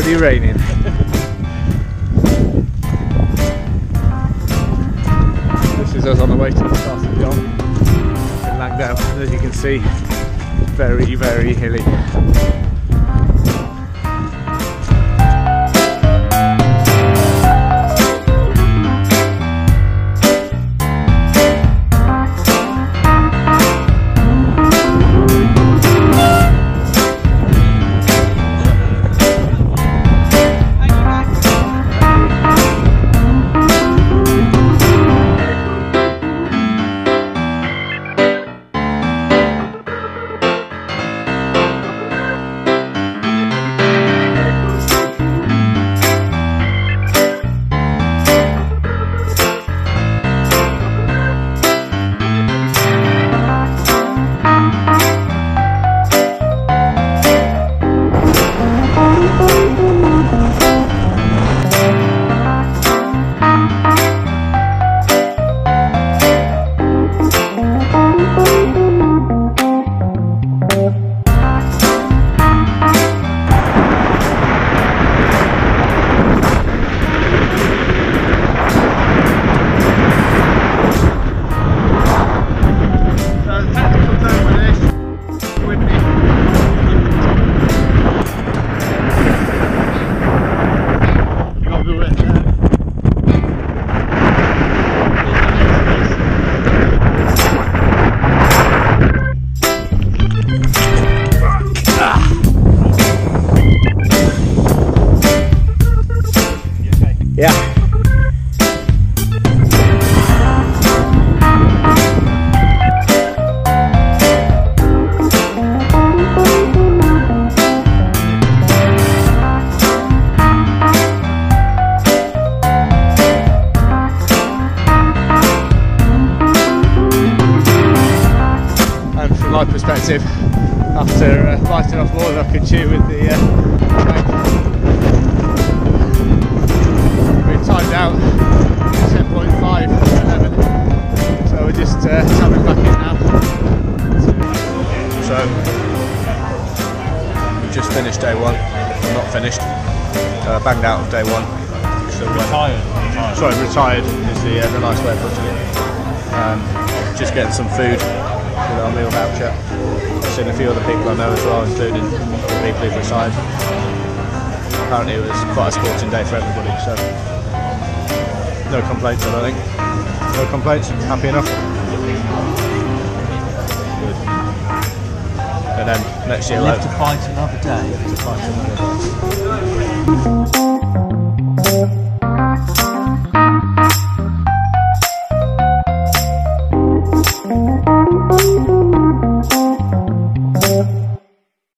already raining. this is us on the way to the Castle in Langdale. As you can see, very, very hilly. My perspective, after uh, biting off more than I could chew with the uh, tank, we're timed out 10.5 11, so we're just uh, travelling back in now. So we just finished day one, well, not finished, uh, banged out of day one. So Tired. Sorry, retired is the, uh, the nice way of putting it. Um, just getting some food with our meal voucher. I've seen a few other people I know as well, including people who've retired. Apparently it was quite a sporting day for everybody, so no complaints I don't think. No complaints, happy enough. Good. And then next year, live to fight another day. To fight another day.